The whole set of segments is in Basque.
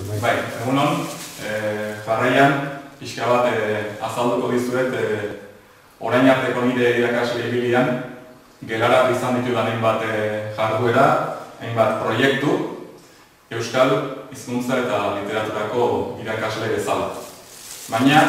Bai, egunon, e, jarraian, pixka bat e, azalduko dizuet e, orain arteko nire irakasle ibilian, gelara izan ditu hainbat e, jarduera, hainbat proiektu, Euskal hizkuntza eta literaturako irakasle bezala. Baina,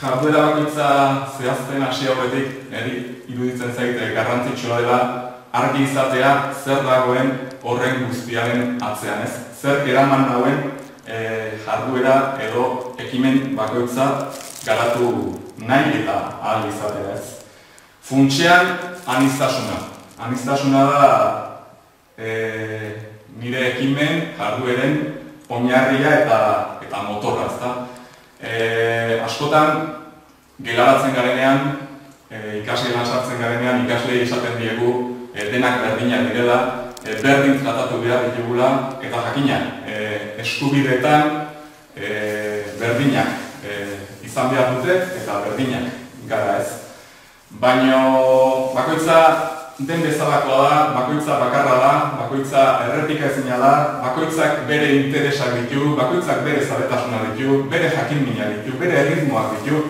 jarduera bakoitza zehazten hasi aurretik, niri iruditzen zaite garrantzitsua dela argi izatea zer dagoen horren guztiaren atzean, ez? Zer eraman dauen e, jarduera edo ekimen bakoitza garatu nahi eta ahal izatea, ez? Funtxean anistasuna. Anistasuna da e, nire ekimen jardueren oinarria eta eta motorra, ezta? E, askotan gelaratzen garenean, e, ikasgelan sartzen garenean ikasle izaten diegu e, denak berdinak direla, e, berdin tratatu behar ditugula eta jakina e, eskubideetan e, berdinak e, izan behar dute eta berdinak gara ez. Baina bakoitza den bezalakoa da, bakoitza bakarra da, bakoitza errepika ezina da, bakoitzak bere interesak ditu, bakoitzak bere zabetasuna ditu, bere jakin mina ditu, bere erritmoak ditu,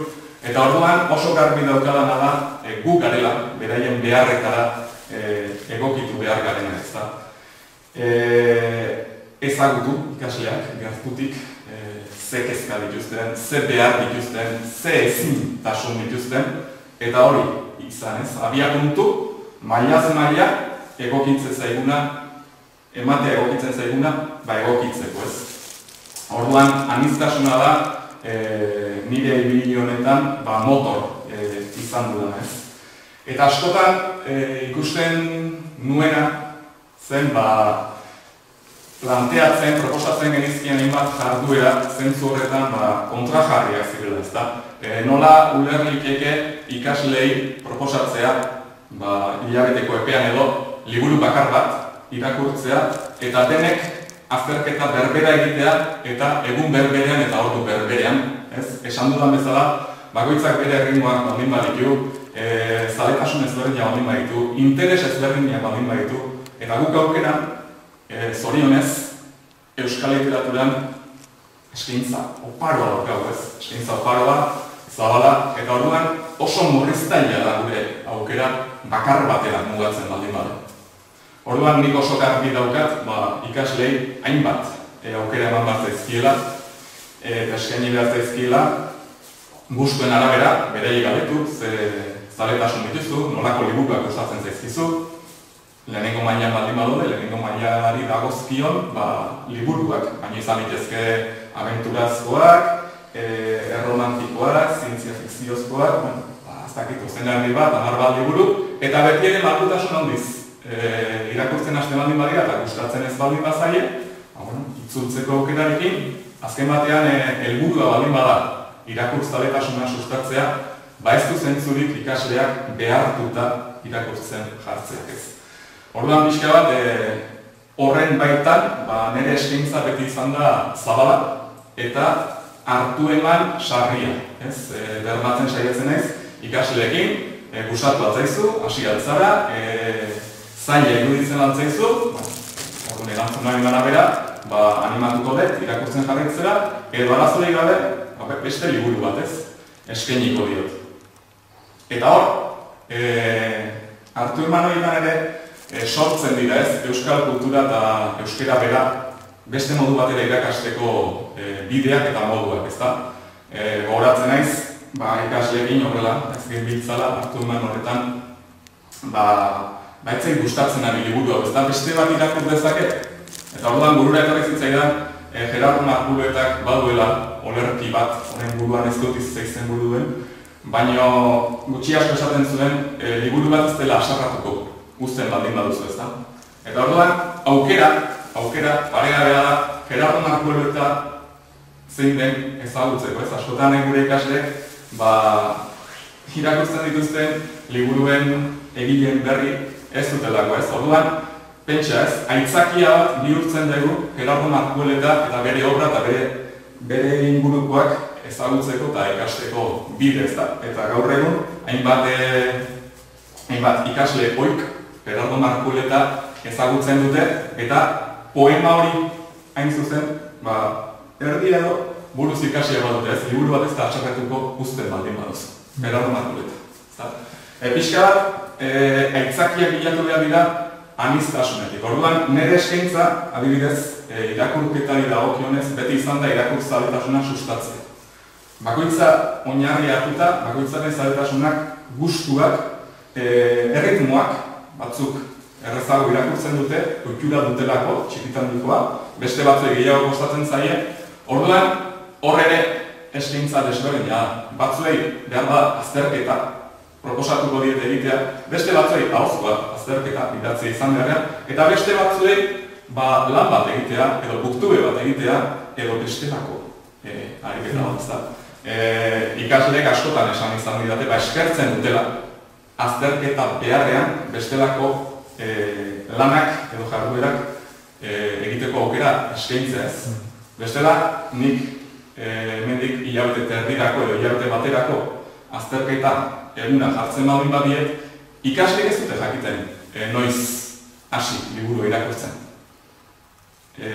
eta orduan oso garbi daukadana da e, gu garela, beraien beharretara e, egokitu behar garen ez da. E, ezagutu ikasleak, gertutik, e, ze kezka dituzten, ze behar dituzten, ze ezin tasun dituzten, eta hori izan ez, abiakuntu, mailaz maila egokitzen zaiguna, ematea egokitzen zaiguna, ba egokitzeko ez. Orduan, anistasuna da, e, nire ibili honetan, ba motor e, izan dudan ez. Eta askotan e, ikusten nuena zen ba, planteatzen, proposatzen genizkien hainbat jarduera zentzu horretan ba, kontrajarriak zirela ez da. E, nola ulerlikeke ikaslei proposatzea ba, hilabeteko epean edo liburu bakar bat irakurtzea eta denek azterketa berbera egitea eta egun berberean eta ordu berberean. Ez? Esan dudan bezala, bakoitzak bere erritmoak baldin baditu, e, zaletasun ezberdinak baldin baditu, interes ezberdinak baldin baditu, eta guk aukera, e, zorionez, Euskal Literaturan eskaintza oparoa daukagu ez, eskaintza oparoa, zabala, eta orduan oso murriztaila da gure aukera bakar batera mugatzen baldin badu. Orduan nik oso garbi daukat, ba, ikaslei hainbat e, aukera eman bat zaizkiela, e, eta eskaini behar zaizkiela, guztuen arabera, bere galetu, ze zaletasun dituzu, nolako liburuak gustatzen zaizkizu, lehenengo mailan baldin badode, lehenengo mailari dagozkion, ba, liburuak, baina izan litezke abenturazkoak, e, erromantikoak, zientzia fikziozkoak, bueno, ba, ez dakit, ozen bat, anar bat liburu, eta beti ere malgutasun handiz, e, irakurtzen haste baldin badira, eta gustatzen ez baldin bazaie, ba, bueno, itzultzeko aukerarekin, azken batean, e, helburua baldin bada, irakurtzaletasuna sustatzea, ba ez du zentzurik ikasleak behartuta irakurtzen jartzeak ez. Orduan pixka bat, e, horren baitan, ba, nire eskaintza beti izan da zabala eta hartu eman sarria. Ez? E, bermatzen saiatzen naiz, ikasleekin, e, gustatu atzaizu, hasi altzara, e, zaila iruditzen altzaizu, ba, orduan erantzun nahi bera, ba, animatuko dut, irakurtzen jarritzera, edo arazulei gabe, ba, beste liburu bat ez, eskeniko diot. Eta hor, e, hartu eman ere, e, sortzen dira ez, euskal kultura eta euskera bera, beste modu batera irakasteko e, bideak eta moduak, ezta? E, Goratzen naiz, ba, ikasleekin horrela, ez gen biltzala, hartu eman horretan, ba, ba gustatzen ari liburu ezta? Beste bat irakur dezaket, eta orduan burura etorri zitzaidan, e, Gerardo Markuletak baduela, olerki bat, honen buruan ez dut izan buru duen, baina gutxi asko esaten zuen e, liburu bat ez dela asarratuko guztien baldin baduzu ez da. Eta orduan, aukera, aukera, paregabea da, Gerardo Markueleta zein den ezagutzeko, ez askotan gure ikasleek, ba, irakurtzen dituzten liburuen egileen berri ez dutelako ez. Orduan, pentsa ez, aitzakia bat bihurtzen dugu Gerardo Markueleta eta bere obra eta bere, bere ingurukoak ezagutzeko eta ikasteko bide ez da. Eta gaur egun, hainbat, e, hainbat ikasle oik, Gerardo Markuleta ezagutzen dute, eta poema hori hain zuzen ba, erdi edo buruz ikasia badute ez, liburu bat ez da atxakatuko uzten baldin baduz. Hori markuleta. E, pixka bat, e, aitzakiak bilatu behar dira anistasunetik. Orduan, nire eskaintza, adibidez, e, irakurketari dagokionez, beti izan da irakur zaletasuna sustatzea. Bakoitza oinarri hartuta, bakoitzaren zaletasunak gustuak, e, erritmoak, batzuk errezago irakurtzen dute, kultura dutelako, txikitan dikoa, beste batzu gehiago kostatzen zaie. Orduan, hor ere eskaintza desberdina, batzuei behar da azterketa, proposatuko diete egitea, beste batzuei ahozkoa azterketa bidatzea izan beharrean, eta beste batzuei ba, lan bat egitea, edo buktube bat egitea, edo bestelako e, ariketa bat da. E, ikasleek askotan esan izan didate, ba, eskertzen dutela, azterketa beharrean bestelako e, lanak edo jarduerak e, egiteko aukera eskaintzea ez. Bestela, nik e, mendik hilabete terdirako edo hilabete baterako azterketa eguna jartzen badin badiet, ikasleek ez dute jakiten e, noiz hasi liburu irakurtzen. E,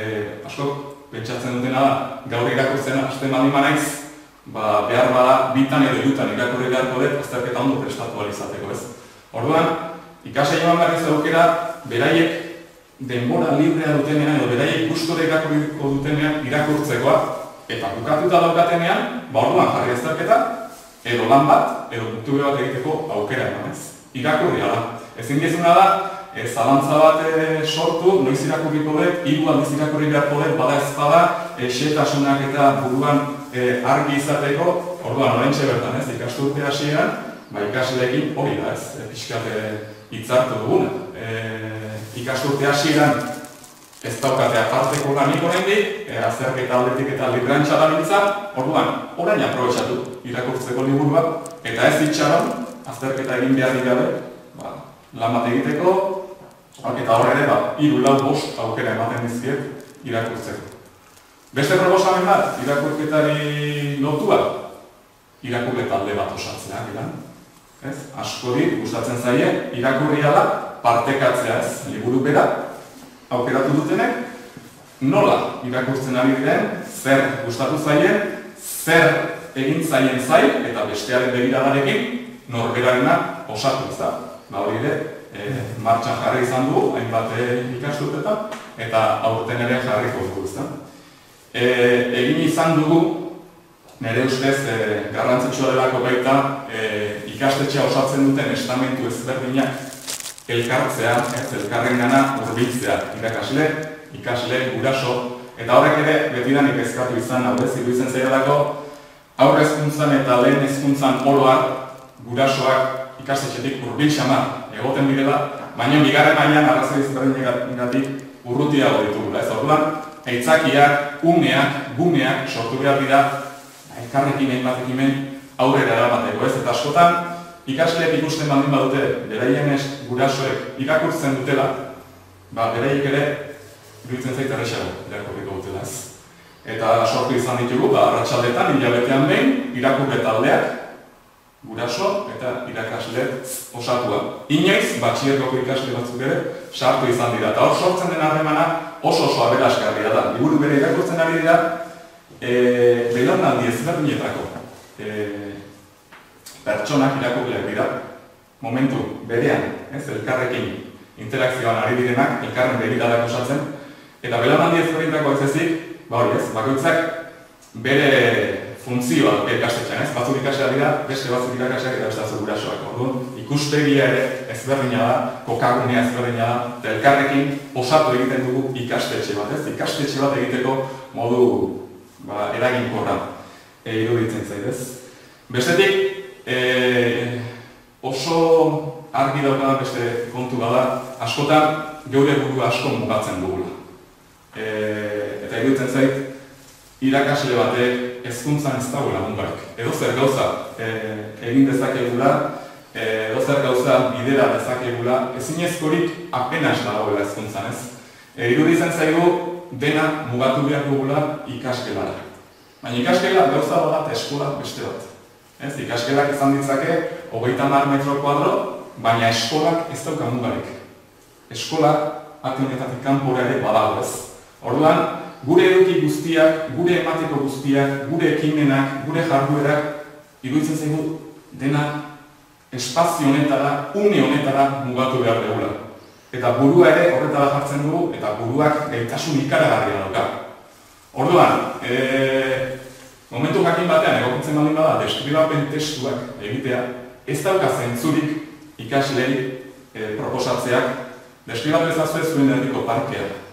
asko, pentsatzen dutena da, gaur irakurtzen hasten badin naiz, ba, behar bada bitan edo irutan irakurri beharko dut, azterketa ondo prestatu izateko ez. Orduan, ikasai joan behar ez aukera, beraiek denbora librea dutenean edo beraiek gustore irakurriko dutenean irakurtzekoa, eta bukatuta daukatenean, ba orduan jarri azterketa, edo lan bat, edo puntu bat egiteko aukera eman ez. Irakurri ala. Ezin dizuna da, e, zalantza bat e, sortu, noiz irakurriko dut, hiru aldiz irakurri beharko dut, bada ez bada, e, xetasunak eta buruan e, argi izateko, orduan orain bertan ez, ikasturte hasieran, ba ikasleekin hori da ez, e, pixkate hitzartu duguna. E, ikasturte hasieran ez daukatea aparteko lanik oraindik, e, azterketa aldetik eta librantza da orduan, orain aprobetsatu irakurtzeko liburua, eta ez itxaron, azterketa egin behar dira ba, lan bat egiteko, eta hor ere, ba, iru lau bost aukera ematen dizkiet irakurtzeko. Beste proposamen bat, irakurketari lotua, irakurle talde bat osatzea, gira. Ez? Askori, gustatzen zaie, irakurri ala, partekatzea ez, liburu bera, aukeratu dutenek, nola irakurtzen ari diren, zer gustatu zaien, zer egin zaien zain, eta bestearen begiradarekin, norberarena osatu ez da. Ba hori ere, e, martxan jarri izan du, hainbat e, ikasturtetan, eta aurten ere jarriko dugu ez da. E, egin izan dugu, nire ustez, e, garrantzitsua delako baita, e, ikastetxea osatzen duten estamentu ezberdinak elkartzea, ez, elkarren gana urbiltzea, irakasle, ikasle, guraso, eta horrek ere betidanik ezkatu izan, hau ez, iruditzen zailako, aurre ezkuntzan eta lehen ezkuntzan oroar gurasoak ikastetxetik urbil xamar egoten direla, baina bigarren mailan arrazoi ezberdinagatik urrutiago ditugula, ez orduan, aitzakiak, umeak, gumeak sortu behar dira, elkarrekin egin bat ekimen aurrera eramateko, ez, eta askotan, ikasleek ikusten baldin badute, beraien gurasoek irakurtzen dutela, ba, beraiek ere, iruditzen zait errexago, irakurriko dutela ez. Eta sortu izan ditugu, ba, arratsaldetan hilabetean behin, irakurre taldeak, guraso eta irakasle osatua. Inoiz, batxierroko ikasle batzuk ere, sartu izan dira. Eta hor sortzen den harremana oso oso aberaskarria da. Liburu bere irakurtzen ari dira, e, belanaldi ezberdinetako. E, pertsonak irakurleak dira, momentu berean, ez, elkarrekin interakzioan ari direnak, elkarren begiradak osatzen, eta belamandia ezberdintako ez ezik, ba hori ez, bakoitzak bere funtzioa ikastetxean, ez, batzuk ikasea dira, beste batzuk irakaseak eta beste batzuk gurasoak. Orduan, ikustegia ere ezberdina da, kokagunea ezberdina da, eta elkarrekin osatu egiten dugu ikastetxe bat, ez, ikastetxe bat egiteko modu ba, eraginkorra e, iruditzen zaitez. Bestetik, e, oso argi daukada beste kontu bada, askotan geure buru asko mugatzen dugula. E, eta iruditzen zait, irakasle batek ezkuntzan ez dagoela mungarik. Edo zer gauza e, egin dezakegula, e, edo zer gauza bidera dezakegula, ezin ezkorik apenas dagoela ezkuntzan ez. E, iruditzen zaigu, dena mugatu behar dugula ikaskelara. Baina ikaskela gauza bat eskola beste bat. Ez, ikaskelak izan ditzake, hogeita mar metro kuadro, baina eskolak ez dauka mugarik. Eskola, ati honetatik kanpora ere badago ez. Orduan, gure eduki guztiak, gure emateko guztiak, gure ekimenak, gure jarduerak, iruditzen zaigu dena espazio honetara, une honetara mugatu behar dugula. Eta burua ere horretara jartzen dugu, eta buruak gaitasun ikaragarria dauka. Orduan, e, momentu jakin batean egokitzen baldin bada, deskribapen testuak egitea, ez dauka zentzurik ikaslei e, proposatzeak, deskribatu ezazue zuen herriko parkea.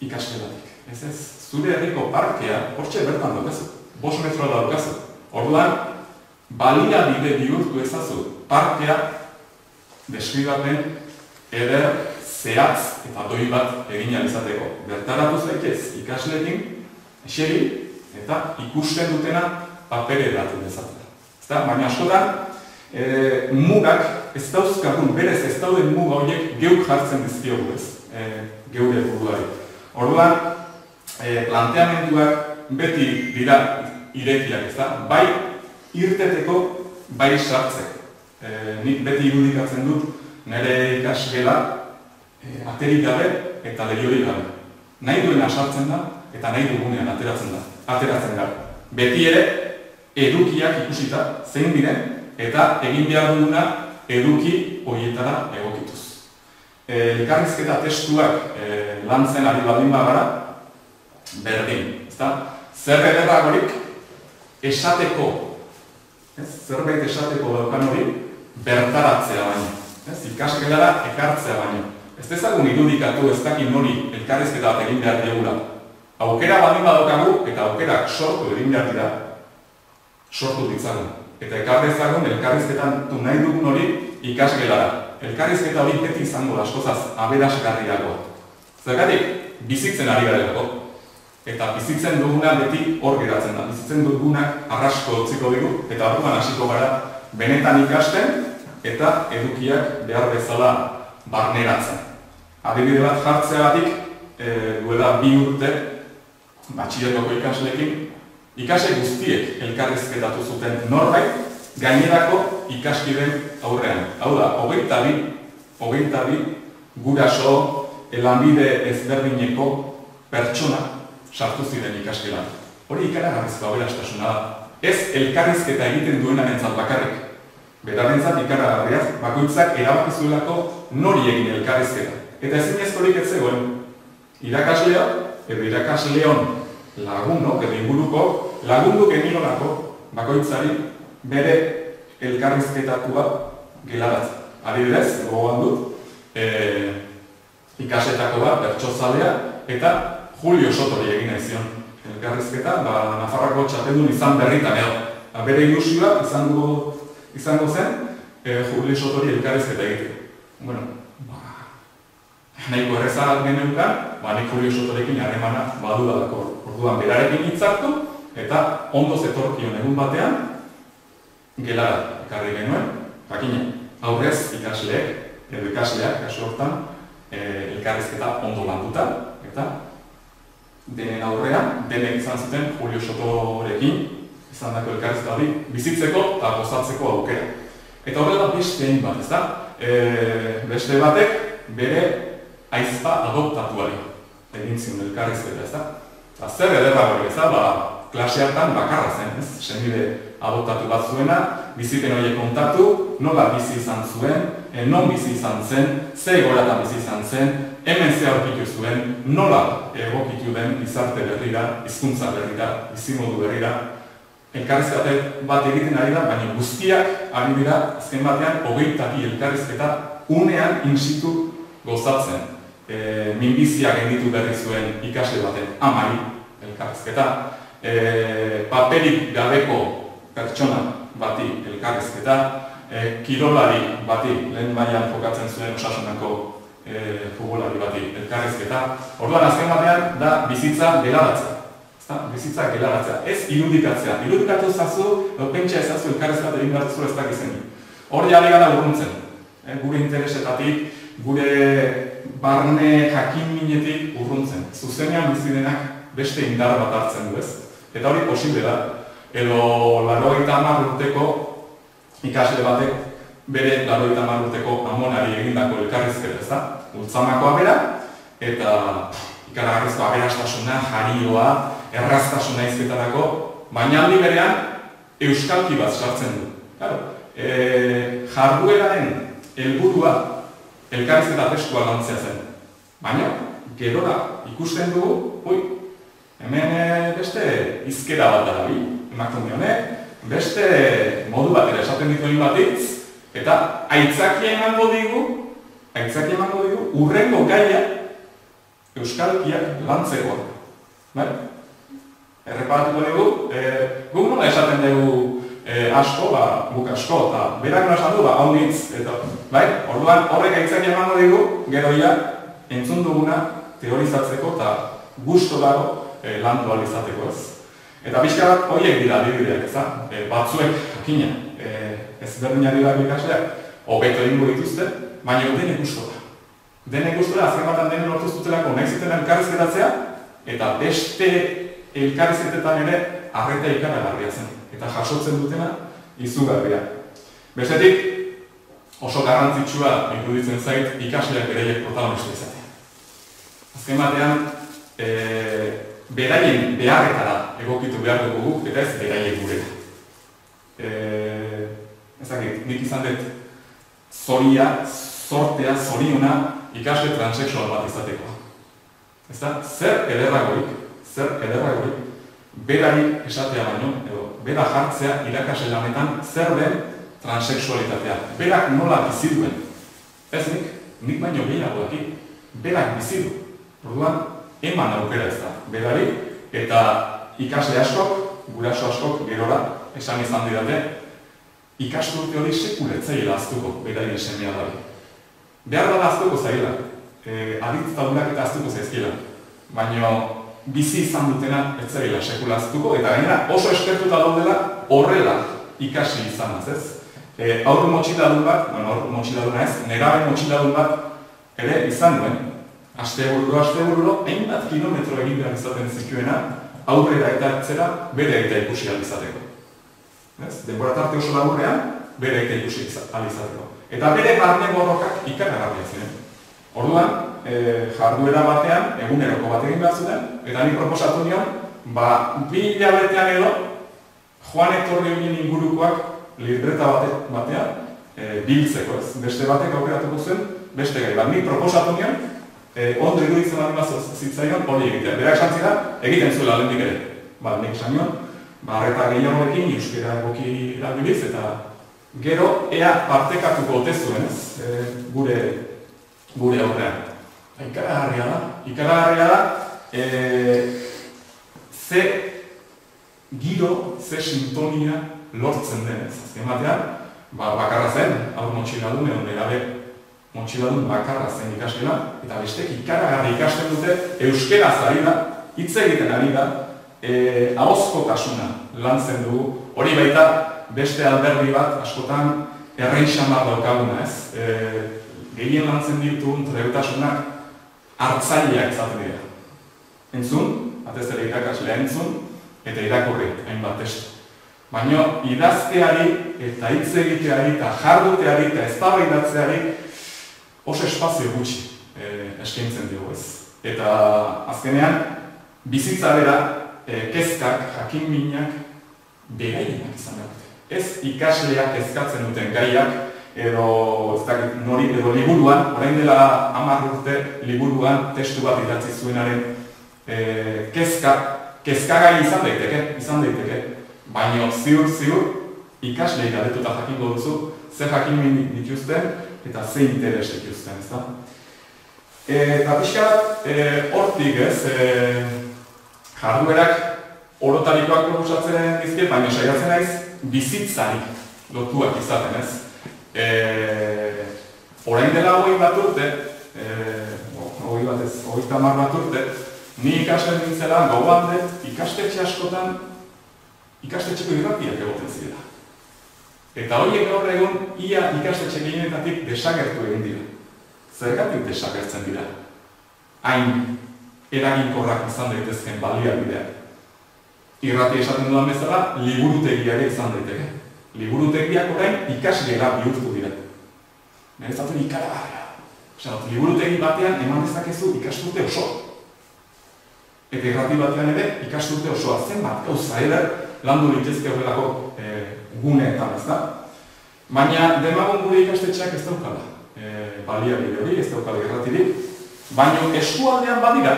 Ikasle batik. Ez ez, zure herriko parkea, hortxe bertan daukazu, bos metroa daukazu. Orduan, balia bide bihurtu ezazu parkea deskribapen eder zehatz eta doi bat egin alizateko. Bertaratu zaitez ikasleekin, eseri eta ikusten dutena papere datu dezatzen. Ezta? Baina askotan, e, mugak ez dauzkagun, berez ez dauden muga horiek geuk jartzen dizkiogu ez, e, geure buruari. Orduan, e, planteamenduak beti dira irekiak, ez da? Bai irteteko, bai sartzeko. E, nik beti irudikatzen dut, nire ikasgela e, aterik gabe eta lehiorik gabe. Nahi duena sartzen da, eta nahi dugunean ateratzen da. Ateratzen da. Beti ere, edukiak ikusita, zein diren, eta egin behar duguna eduki horietara egokituz. E, elkarrizketa testuak e, lantzen ari baldin bagara, berdin. Ezta? Zer ederragorik esateko, ez? zerbait esateko daukan hori, bertaratzea baino. Ez? Ikaskelara ekartzea baino. Ez dezagun irudikatu ez dakit nori elkarrizketa bat egin behar diagula. Aukera baldin badokagu eta aukerak sortu egin behar dira, sortu ditzagun eta ekarrezagun elkarrizketan du nahi dugun hori ikasgelara. Elkarrizketa hori beti izango da askozaz aberasgarriagoa. Zergatik, bizitzen ari garelako. Eta bizitzen duguna beti hor geratzen da. Bizitzen dugunak arrasko utziko digu eta orduan hasiko gara benetan ikasten eta edukiak behar bezala barneratzen. Adibide bat jartzeagatik e, duela bi urte batxilekoko ikaslekin ikase guztiek elkarrizketatu zuten norbait gainerako ikaskiden aurrean. Hau da, hogeita bi, hogeita bi, guraso, elanbide ezberdineko pertsona sartu ziren ikaskelan. Hori ikara garrizko aberastasuna da. Ez elkarrizketa egiten duena nentzat bakarrik. Ikara garriaz, bakoitzak erabakizuelako nori egin elkarrizketa. Eta ezin ez horik ez zegoen, irakaslea, edo irakasleon lagunok, edo inguruko, lagundu genilonako bakoitzari bere elkarrizketatua gelaratzen. Adibidez, gogoan dut, e, ikasetako bat, bertxozalea, eta Julio Sotori egin zion elkarrizketa, ba, Nafarrako txapendun izan berritan edo. Ba, bere ilusioa izango, izango zen e, Julio Sotori elkarrizketa egite. Bueno, ba, nahiko errezak geneukan, ba, nik Julio Sotorekin harremana badu badako. Orduan, berarekin hitzartu, eta ondo zetorkion egun batean gelara ekarri genuen, jakina, aurrez ikasleek edo ikasleak kasu hortan e, elkarrizketa ondo landuta eta denen aurrean denek izan zuten Julio Sotorekin izan dako elkarrizketa hori bizitzeko eta gozatzeko aukera. Eta horrela beste egin bat, ez da? E, beste batek bere aizpa adoptatuari egin zion elkarrizketa, ez da? Eta zer ederra hori, ez da? Ba, klase hartan bakarra zen, ez? Senide adoptatu bat zuena, bizipen horiek kontatu, nola bizi izan zuen, e, non bizi izan zen, ze egoratan bizi izan zen, hemen ze aurkitu zuen, nola egokitu den izarte berrira, hizkuntza berrira, bizimodu berrira. Elkarrizkate bat egiten ari da, baina guztiak ari dira, azken batean, hogeita bi elkarrizketa unean insitu gozatzen. E, minbizia genditu berri zuen ikasle baten amari elkarrizketa e, paperik gabeko pertsona bati elkarrezketa, e, kirolari bati lehen mailan jokatzen zuen osasunako e, futbolari bati elkarrezketa. Orduan azken batean da bizitza gelaratzea. Ezta? Bizitza gelaratzea. Ez irudikatzea. Irudikatu zazu, pentsa ezazu elkarrezketa egin behar ez da gizen. Hor jale gara urruntzen. E, gure interesetatik, gure barne jakin minetik urruntzen. Zuzenean bizidenak beste indar bat hartzen du ez. Eta hori posible da. Edo larogeita hamar urteko ikasle batek bere larogeita hamar urteko amonari egindako elkarrizketa, da? Ultzamakoa bera, eta ikaragarrizko aberastasuna, jarioa, erraztasuna izketarako, baina aldi berean euskalki bat sartzen du. Claro, e, jardueraren helburua elkarrizketa testua lantzea zen. Baina, gerora ikusten dugu, ui, hemen beste izkera bat da bi, ematen dione, beste modu bat ere esaten ditu batitz, eta aitzaki emango digu, aitzaki emango digu, urrengo gaia euskalkiak lantzeko. Bai? erreparatuko dugu, e, guk nola esaten dugu e, asko, ba, guk asko, eta berak nola esan du, ba, hau nitz, eta, bai, orduan horrek aitzak emango dugu, gero ia, entzun duguna teorizatzeko eta gusto dago e, lan dualizateko ez. Eta pixka bat, horiek dira bibideak, ez da? E, batzuek, jakina, e, ez berdina dira ikasleak, hobeto egingo dituzte, baina denek gusto da. Denek gusto da, azken batan denen lortuz dutelako, nahi zuten elkarrezketatzea, eta beste elkarrizetetan ere arreta ikaragarria zen. Eta jasotzen dutena izugarria. Bestetik, oso garrantzitsua iruditzen zait ikasleak bereiek protagonista izatea. Azken batean, e, beraien beharretara egokitu behar dugu eta ez beraien gureta. E, ezakit, nik izan dut zoria, sortea, zoriona ikasle transexual bat izateko. Ez da, zer ederragoik, zer ederra hori, berari esatea baino, edo, bera jartzea irakasle lanetan zer den transexualitatea. Berak nola bizi duen. Ez nik, nik baino gehiago daki, berak bizi du. Orduan, eman aukera ez da. Berari, eta ikasle askok, guraso askok, gerora, esan izan didate, ikasturte hori sekuletzaila aztuko, berari esemea dabe. Behar da aztuko zaila, e, aditz eta aztuko zaizkila. Baina bizi izan dutena ez zaila sekulaztuko, eta gainera oso eskertuta daudela horrela ikasi izan ez. E, aurru motxiladun bat, bueno, aurru motxiladuna ez, nerabe motxiladun bat ere izan duen, aste bururo, aste bururo, hainbat kilometro egin behar izaten zikuena, aurrera eta etzera bere eta ikusi alizateko. Ez? Denbora tarte oso laburrean, bere eta ikusi alizateko. Eta bere barne borrokak ikaragarria ziren. Orduan, e, jarduera batean, eguneroko bat egin behar zuten, eta ni proposatu nion, ba, bi hilabetean edo, Joan Etorri horien ingurukoak libreta bate, batean, e, biltzeko ez. Beste batek aukeratuko zen, beste gai. Ba, ni proposatu nion, e, ondo iruditzen bat bat zitzaion, hori egitea. Berak esan zira, egiten zuela lehendik ere. Ba, nik esan nion, ba, arreta gehiagoekin, euskera egoki erabiliz, eta gero, ea partekatuko ote zuen ez, e, gure, gure aurrean. Ikaragarria da. Ikaragarria da, e, ze giro, ze sintonia lortzen denez. Azken batean, ba, bakarra zen, hau motxiladun edo nerabe motxiladun bakarra zen ikaskela, eta bestek ikaragarri ikasten dute euskera zari da, hitz egiten ari da, e, tasuna lan zen dugu, hori baita beste alberdi bat askotan erreixan bat daukaguna ez. E, gehien lan zen ditugun trebetasunak hartzaileak zaten dira. Entzun, atez ere irakaslea entzun, eta irakurri, hainbat testu. Baina idazteari eta hitz egiteari eta jarduteari eta eztabaidatzeari oso espazio gutxi e, eskaintzen dugu ez. Eta azkenean, bizitza bera, e, kezkak, jakin minak, begainak izan dute. Ez ikasleak ezkatzen duten gaiak, edo ez dakit nori edo liburuan, orain dela hamar urte liburuan testu bat idatzi zuenaren e, kezka, kezkagai izan daiteke, izan daiteke, baina ziur ziur ikaslei gadetuta jakingo duzu, ze jakin dituzten eta ze interes dituzten, ez da? E, eta pixka e, hortik ez, e, jarduerak orotarikoak proposatzen dizke, baina saiatzen naiz bizitzarik lotuak izaten ez. E, orain dela hori bat urte, e, hori bat ez, hori tamar bat urte, ni ikasten nintzela gogoan dut ikastetxe askotan ikastetxeko irratiak egoten zirela. Eta horiek gaur egun ia ikastetxe gehienetatik desagertu egin dira. Zergatik desagertzen dira. Hain eraginkorrak izan daitezken baliabideak. Irrati esaten dudan bezala, liburutegiare izan daiteke liburutegiak orain ikasgela bihurtu dira. Nerezatu ikaragarria. Osa, liburutegi batean eman dezakezu ikasturte oso. Eta irrati batean ere ikasturte osoa zenbat gauza eder landu litezke horrelako e, guneetan, ez da? Baina demagun gure ikastetxeak ez daukala. E, baliabide hori, ez daukala irratirik. Baina eskualdean badira,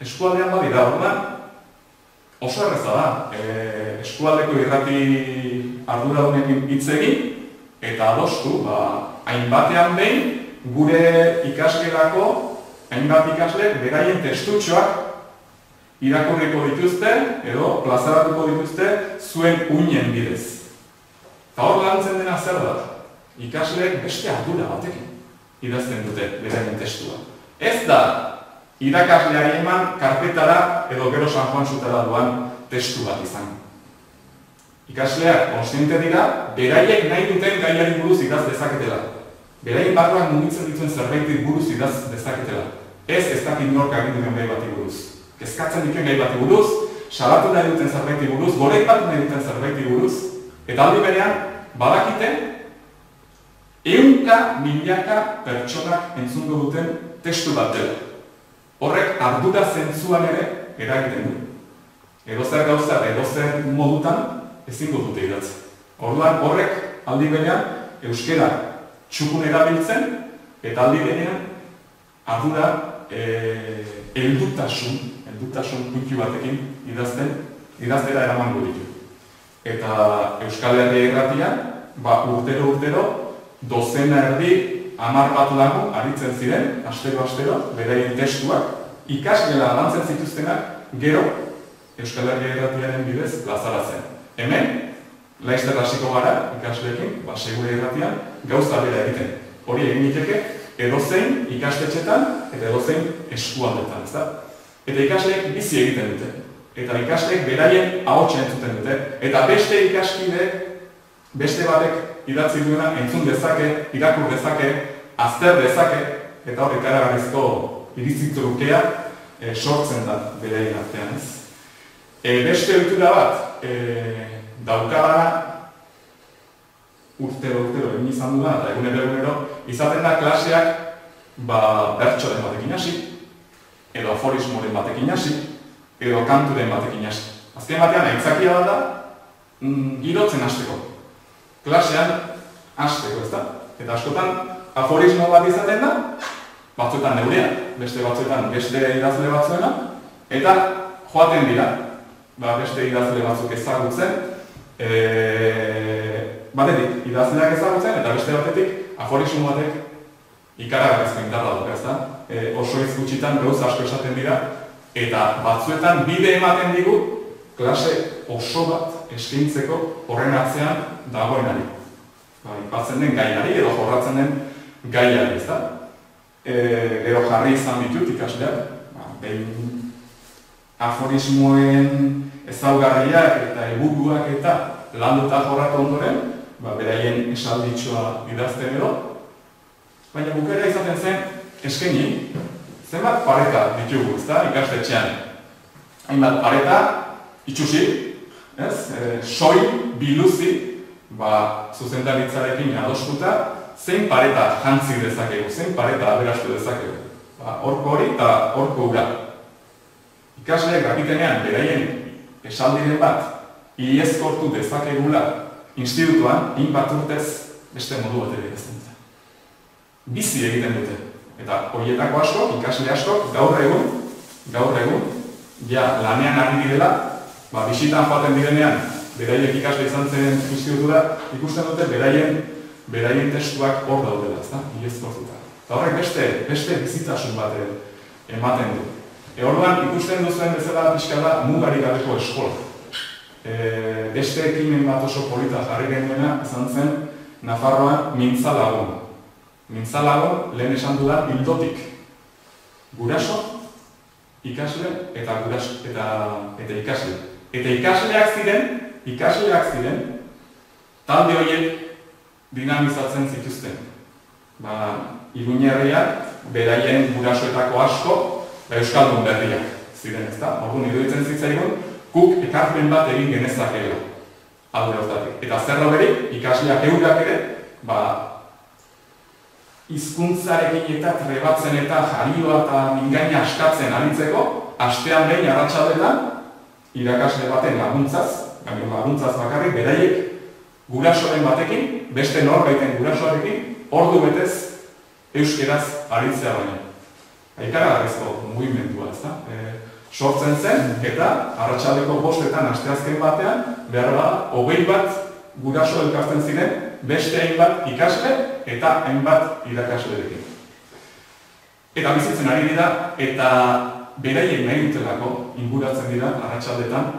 eskualdean badira, orduan, oso erreza da, e, eskualdeko irrati ardura honekin hitz egin, eta adostu, ba, hainbatean behin, gure ikasgelako, hainbat ikasle, beraien testutxoak irakurriko dituzte, edo plazaratuko dituzte, zuen uinen bidez. Eta hor lantzen dena zer da, ikasleek beste ardura batekin idazten dute beraien testua. Ez da, irakasleari eman karpetara edo gero San Juan zutara duan testu bat izan. Ikasleak konstiente dira, beraiek nahi duten gaiari buruz idaz dezaketela. Beraien barruan mugitzen dituen zerbaitik buruz idaz dezaketela. Ez ez dakit nork agindu gai bati buruz kezkatzen dituen gai bat buruz, salatu nahi duten zerbaiti buruz, gorek bat nahi duten zerbaiti buruz, eta aldi berean, badakite, eunka milaka pertsonak entzungo duten testu bat dela. Horrek ardura zentzuan ere eragiten du. Edo zer gauza, edo zer modutan ezin dute idatzi. Orduan horrek aldi berean euskera txukun erabiltzen eta aldi berean ardura e, eldutasun heldutasun puntu batekin idazten, idaztera eraman ditu. Eta Euskal Herria irratia, ba, urtero urtero, dozena erdi, amar bat lagu, aritzen ziren, astero-astero, beraien testuak, ikasgela lantzen zituztenak, gero, Euskal Herria irratiaren bidez, lazaratzen. Hemen, laizter hasiko gara, ikasleekin, ba, segure irratian, gauza bera egiten. Hori egin diteke, edozein ikastetxetan, eta edozein eskualdetan, ez da? Eta ikasleek bizi egiten dute. Eta ikasleek beraien ahotsa entzuten dute. Eta beste ikaskide, beste batek idatzi duena entzun dezake, irakur dezake, azter dezake, eta hori karagarrizko irizitzu lukea e, sortzen da beraien artean ez. E, beste oitura bat, e, daukadana, urtero, urtero, egin izan duda, eta egunero, egunero, izaten da klaseak, ba, bertxoren batekin hasi, edo aforismoren batekin hasi, edo kanturen batekin hasi. Azken batean, aitzakia da, mm, girotzen hasteko. Klasean, hasteko, ez da? Eta askotan, aforismo bat izaten da, batzuetan neurea, beste batzuetan beste idazle batzuena, eta joaten dira, ba, beste idazle batzuk ezagutzen, e, batetik idazleak ezagutzen, eta beste batetik aforismo batek ikaragarrizko indarra dut, ez da? E, oso ez gutxitan gauza asko esaten dira, eta batzuetan bide ematen digu, klase oso bat eskaintzeko horren atzean dagoenari. Ba, ipatzen den gaiari edo jorratzen den gaiari, ez da? E, gero jarri izan ditut ikasleak, ba, behin aforismoen ezaugarriak eta eburuak eta landuta jorratu ondoren, ba, beraien esalditxoa idazten edo, Baina bukera izaten zen, eskeni, zenbat pareta ditugu, ezta, ikastetxean. Hainbat pareta, itxusi, ez, e, soi, biluzi, ba, zuzendaritzarekin adostuta, zein pareta jantzi dezakegu, zein pareta aberastu dezakegu. Ba, orko hori eta orko ura. Ikasleak rakitenean, beraien esaldiren bat, iezkortu dezakegula institutuan, inbat urtez beste modu bat ere bizi egiten dute. Eta horietako asko, ikasle asko, gaur egun, gaur egun, ja lanean ari direla, ba, bisitan joaten direnean, beraiek ikasle izan zen institutura, ikusten dute beraien, beraien testuak hor daudela, ezta? Iezkortuta. Eta horrek beste, beste bizitasun bat ematen du. E orduan ikusten duzuen bezala pixkala mugari gabeko eskola. E, beste ekimen bat oso polita jarri genuena, izan zen, Nafarroan mintzalagun mintzalago lehen esan dudan bildotik. Guraso, ikasle eta guraso, eta, eta ikasle. Eta ikasleak ziren, ikasleak ziren, talde horiek dinamizatzen zituzten. Ba, Iruñerriak, beraien gurasoetako asko, ba, Euskaldun berriak ziren ez da. Orduan, iruditzen zitzaigun, guk ekarpen bat egin genezakela. Alde hortatik. Eta zer berik, ikasleak eurak ere, ba, hizkuntzarekin eta trebatzen eta jarioa eta mingaina askatzen aritzeko, astean behin arratsaldetan irakasle baten laguntzaz, baina laguntzaz bakarrik, beraiek gurasoren batekin, beste norbaiten gurasoarekin, ordu betez euskeraz aritzea baina. Aikara garrizko mugimendua, ez da? E, sortzen zen, eta arratsaldeko bostetan asteazken batean, behar da, hogei bat guraso elkartzen ziren, beste hainbat ikasle eta hainbat irakaslerekin. Eta bizitzen ari dira, eta beraien nahi dutelako inguratzen dira arratsaldetan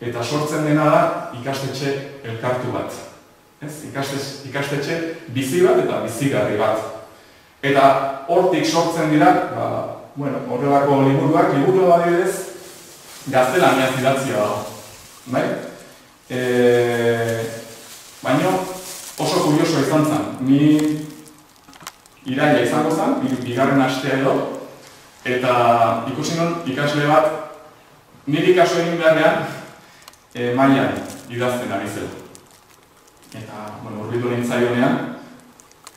eta sortzen dena da ikastetxe elkartu bat. Ez? Ikastetxe, ikastetxe bizi bat eta bizigarri bat. Eta hortik sortzen dira, ba, bueno, horrelako liburuak, liburu adibidez, gaztelaniaz idatzia da. Bai? E, baina oso kurioso izan zen. Ni iraia izango zen, bigarren astea edo, Eta ikusi non ikasle bat niri kaso egin beharrean e, mailan idazten ari zela. Eta, bueno, urbitu nintzaionean,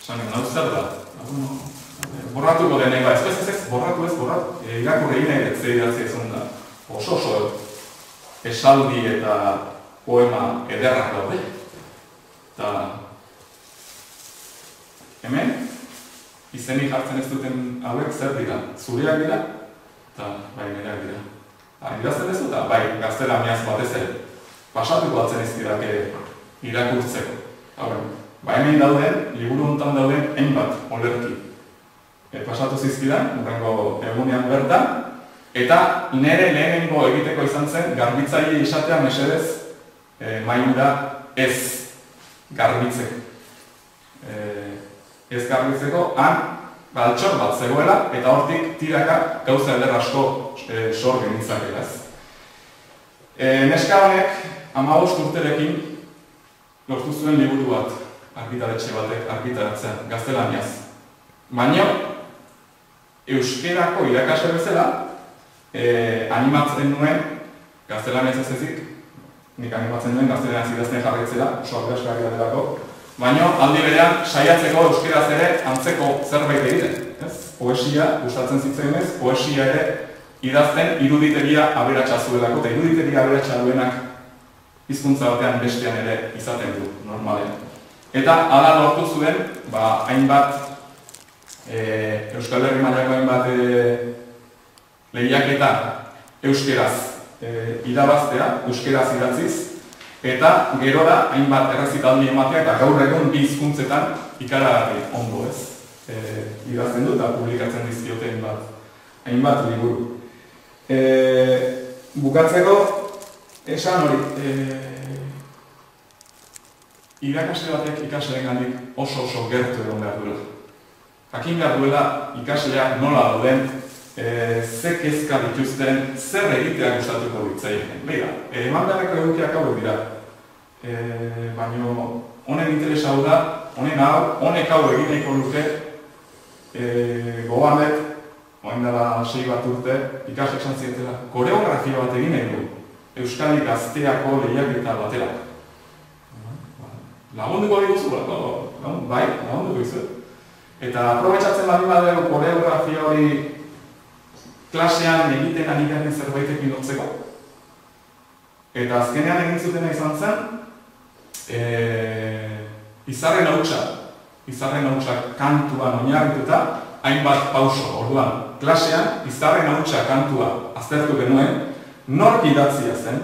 esan egin, hau zer da? Bueno, borratuko denek, ba, ez ez ez, borratu ez, borratu. E, irakur egin nahi ez idatzi ez da. Oso oso esaldi eta poema ederrak daude. Eta hemen, izenik jartzen ez duten hauek zer dira, zureak dira, eta bai nireak dira. Ba, idazten ez dut, bai gaztela miaz batez ere, pasatuko batzen ez dirake irakurtzeko. Hauren, ba hemen dauden, liburu honetan dauden, hainbat olerki. E, pasatu zizkidan, urrengo egunean bertan, eta nire lehenengo egiteko izan zen, garbitzaile izatea mesedez, e, mailura ez garbitzeko. E, ez garbitzeko, han baltxor bat zegoela, eta hortik tiraka gauza eder asko e, sor genitzak ez. E, neska honek, amabost urterekin, lortu zuen liburu bat, argitaretxe batek argitaratzen, gaztelaniaz. Baina, euskerako irakasle bezala, e, animatzen nuen, gaztelaniaz ez ezik, nik animatzen nuen gaztelaniaz idazten jarretzela, oso abdasgarria delako, Baina, aldi berean, saiatzeko euskeraz ere antzeko zerbait egiten. Ez? Poesia, gustatzen zitzen ez, poesia ere idazten iruditeria aberatsa zuelako, eta iruditeria aberatsa duenak hizkuntza batean bestean ere izaten du, normalen. Eta ala lortu zuen, ba, hainbat, e, Euskal Herri mailako hainbat e, lehiaketa euskeraz e, irabaztea, euskeraz idatziz, Eta gero da, hainbat errezitaldi ematea eta gaur egun bi hizkuntzetan ikaragarri ondo ez. E, idazten du eta publikatzen dizkiote hainbat, hainbat liburu. E, bukatzeko, esan hori, e, irakasle batek ikasleen gandik oso oso gertu egon behar duela. Jakin behar duela ikasleak nola dauden, e, ze kezka dituzten, zer egitea gustatuko ditzaien. Beira, eman beharreko edukiak hauek dira, e, baina honen interesa hau da, honen hau, honek hau egin nahiko luke, e, gogoan dut, oain dela sei bat urte, ikasek esan zietela, koreografia bat egin nahi du, Euskadi gazteako lehiaketa batera. Lagunduko diguzu, lagun, bai, lagunduko izu. Eta aprobetsatzen baldin badego koreografia hori klasean egiten ari garen zerbaitekin lotzeko. Eta azkenean egin zutena izan zen, e, izarren hautsa, izarren hautsa kantuan oinarrituta, hainbat pauso, orduan, klasean, izarren hautsa kantua aztertu genuen, nork idatzia zen,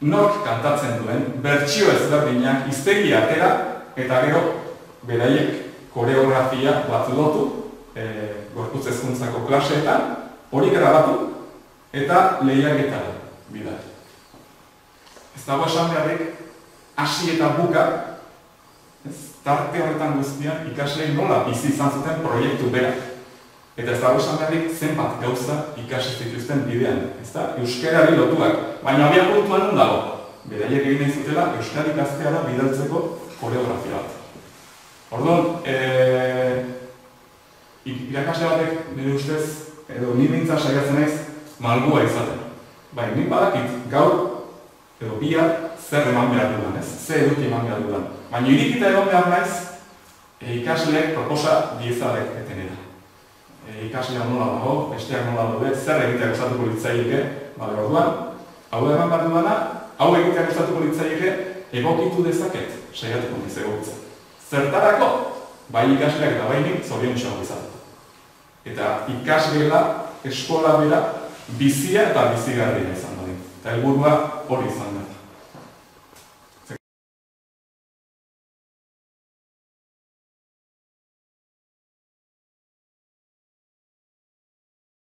nork kantatzen duen, bertsio ezberdinak, iztegi atera, eta gero, beraiek koreografia bat lotu, e, gorputz ezkuntzako klaseetan, hori grabatu, eta lehiaketara bidatu. Ez dago esan beharrik, hasi eta buka, ez, tarte horretan guztian ikaslei nola bizi izan zuten proiektu bera. Eta ez dago esan beharrik zenbat gauza ikasi zituzten bidean, ez da, euskarari lotuak. Baina abia puntuan nun dago, beraiek egin nahi zutela euskari gazteara bidaltzeko koreografia bat. Orduan, e, irakasle batek nire ustez, edo ni nintza saiatzen naiz, malgua izaten. Bai, nik badakit, gaur, edo bihar, zer eman behar dudan, ez? Zer eduki eman behar dudan. Baina irikita egon behar naiz, e, ikasleek proposa diezadek etenera. e, ikaslea nola dago, besteak nola daude, zer egitea gustatuko litzaieke, bale, orduan, hau eman bat dudana, hau egitea gustatuko litzaieke, egokitu dezaket, saiatuko niz egokitzen. Zertarako, bai ikasleak eta bai nik zorion izan. Eta ikasgela, eskola bera, bizia eta bizigarria izan. Eta helburua hori izan da.